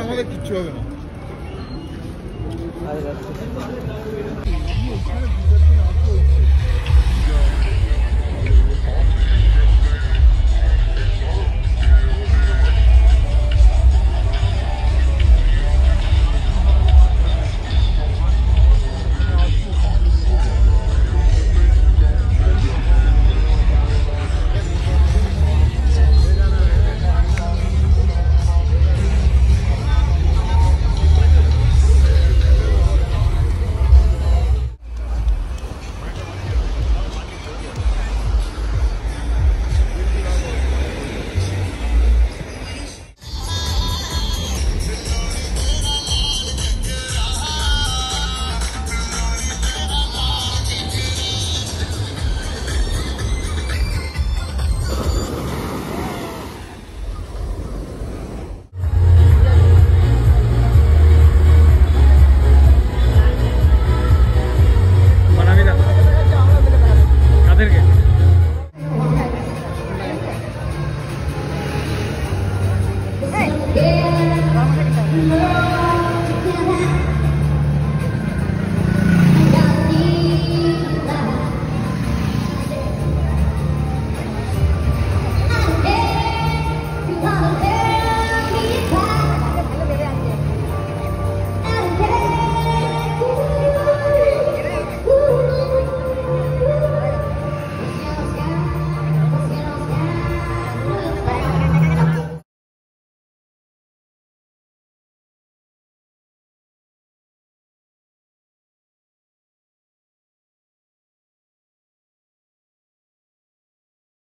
আমাদের কিচ্ছু হবে না